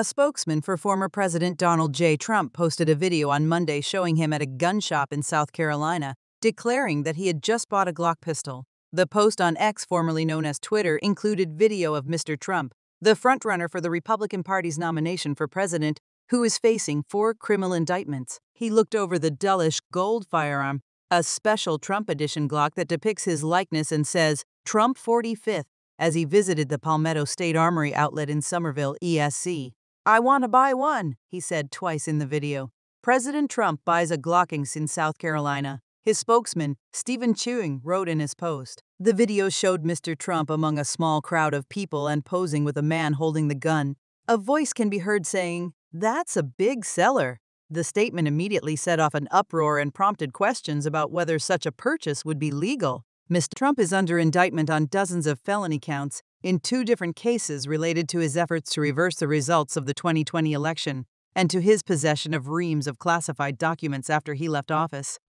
A spokesman for former President Donald J. Trump posted a video on Monday showing him at a gun shop in South Carolina, declaring that he had just bought a Glock pistol. The post on X, formerly known as Twitter, included video of Mr. Trump, the frontrunner for the Republican Party's nomination for president, who is facing four criminal indictments. He looked over the dullish gold firearm, a special Trump edition Glock that depicts his likeness and says Trump 45th as he visited the Palmetto State Armory outlet in Summerville, ESC. I want to buy one, he said twice in the video. President Trump buys a Glockings in South Carolina. His spokesman, Steven Cheung, wrote in his post. The video showed Mr. Trump among a small crowd of people and posing with a man holding the gun. A voice can be heard saying, That's a big seller. The statement immediately set off an uproar and prompted questions about whether such a purchase would be legal. Mr. Trump is under indictment on dozens of felony counts in two different cases related to his efforts to reverse the results of the 2020 election and to his possession of reams of classified documents after he left office.